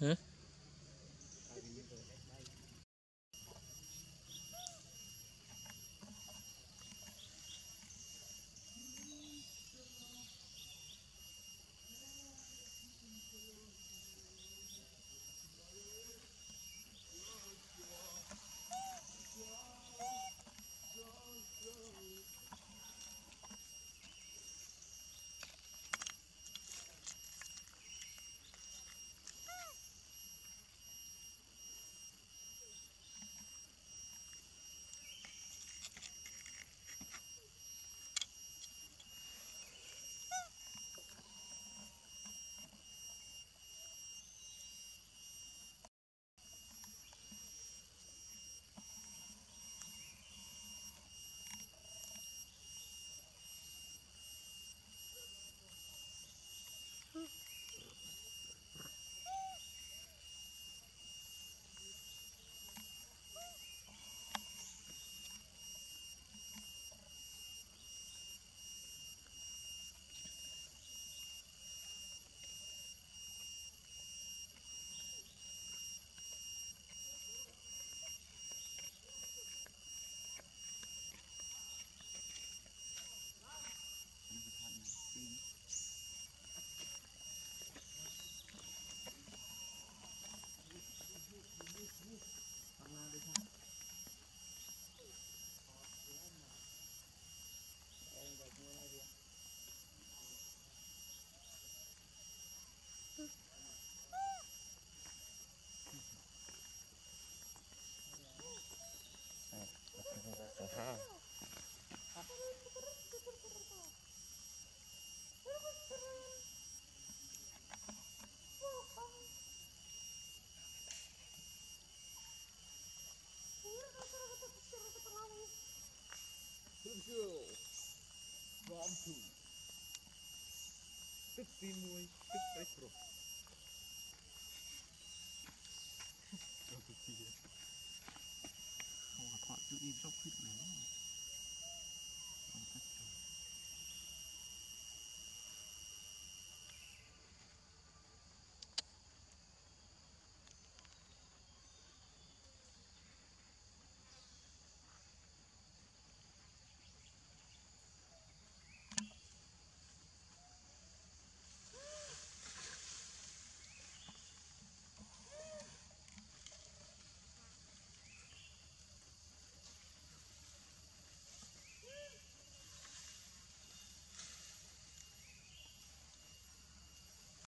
hả Hương Rom thủ Tức tin nuôi Tức so cute, man.